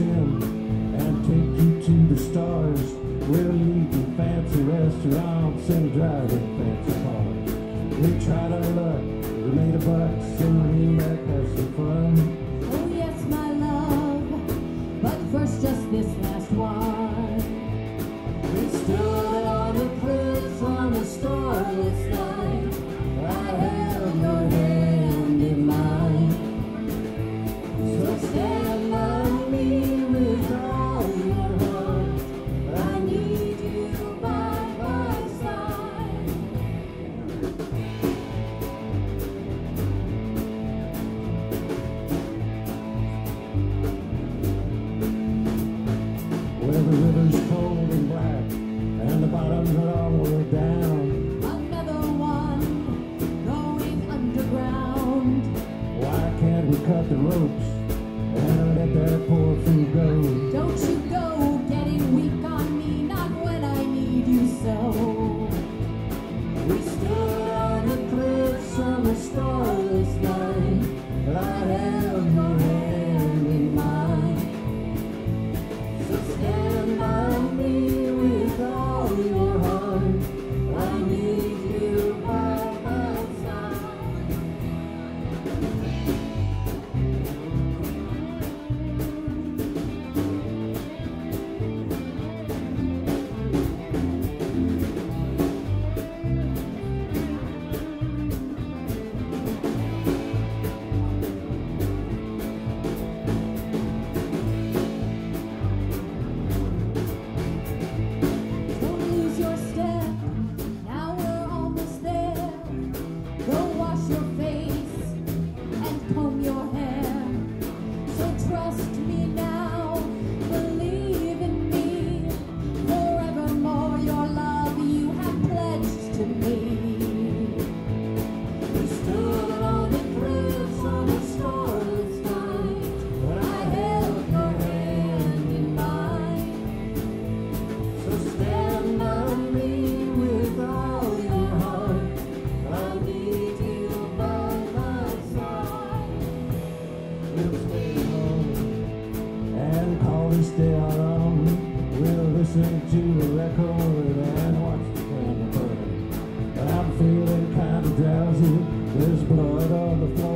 and take you to the stars. We'll eat in fancy restaurants and drive in fancy cars. We tried our luck, we made a buck, so we back have some fun. The river's cold and black, and the bottoms are all way down. Another one going underground. Why can't we cut the ropes and let that poor fool go? Don't you go getting weak on me, not when I need you so. We stood on the cliffs on a starless night, this day our own. We'll listen to a record and watch the candle burn. But I'm feeling kind of drowsy. There's blood on the floor.